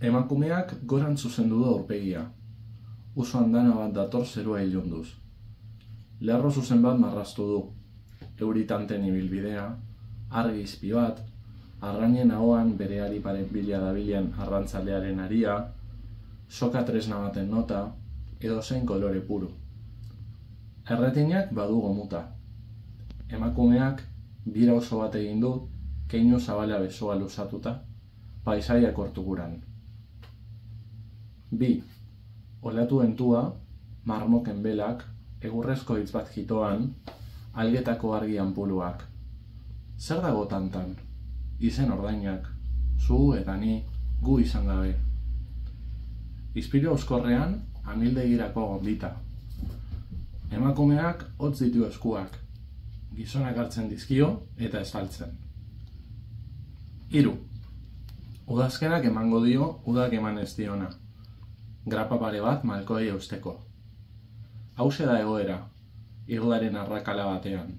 Emakumeak goran zuzendu du aurpegia. Uso andana bat dator zerua ilunduz. Lerro zuzen bat marraztu du. Euritanten ibilbidea, argi izpi bat, arrainen ahoan bere ari paren bila dabilen arrantzalearen aria, soka tresna baten nota, edo zein kolore puru. Erretinak badu gomuta. Emakumeak bira oso bat egin du, keinu zabala besoa lusatuta, paisaia kortuguran. Bi, olatu entua, marmoken belak, egurrezko hitz bat jitoan, algetako argian puluak. Zer dago tantan? Izen ordainak, zu eta ni, gu izan gabe. Izpiro euskorrean, amildegirako gondita. Emakumeak hotz ditu eskuak, gizonak hartzen dizkio eta estaltzen. Hiru. Udazkenak emango dio, udak eman ez diona. Grapa pare bat malkoei eusteko. Hauze da egoera, iglaren arrakala batean.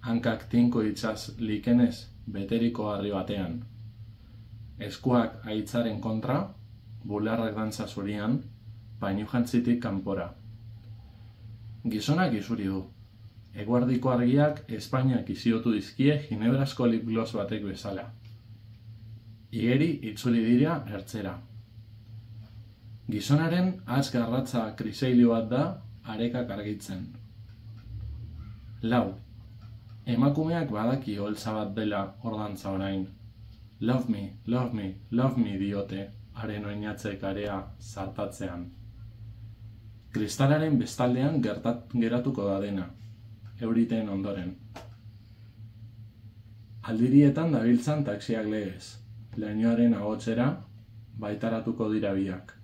Hankak tinko itzaz likenez, beteriko harri batean. Eskuak aitzaren kontra, bularrak dantza zurian, bainu jantzitik kanpora. Gizonak izuri du. Eguardiko argiak Espainiak iziotu dizkie ginebrasko lipgloss batek bezala. Igeri itzuli dira ertzera. Gizonaren az garratza kriseilio bat da arekak argitzen. Lau. Emakumeak badaki holtza bat dela ordantza orain. Love me, love me, love me diote haren oinatzek area zartatzean. Kristalaren bestaldean gertat, geratuko da dena, euriten ondoren. Aldirietan dabiltzan taksiak legez, lehenioaren agotzera baitaratuko dira biak.